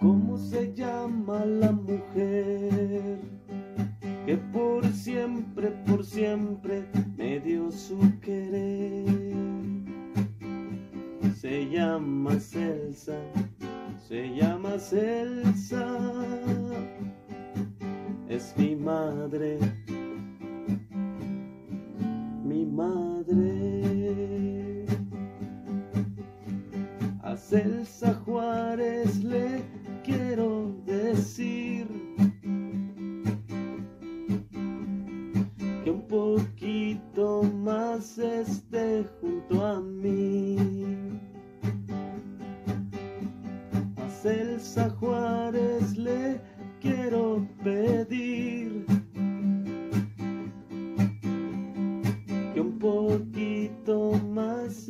¿Cómo se llama la mujer que por siempre, por siempre me dio su querer? Se llama Celsa, se llama Celsa, es mi madre, Celsa Juárez le quiero decir que un poquito más esté junto a mí. A Celsa Juárez le quiero pedir que un poquito más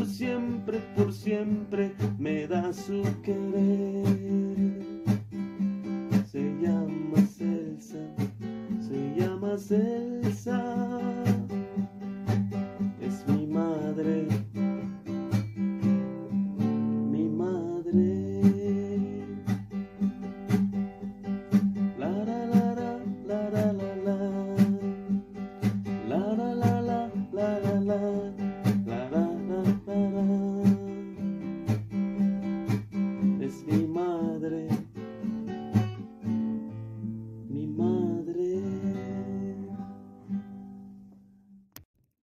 por siempre, por siempre me da su querer. Se llama Celsa, se llama Celsa.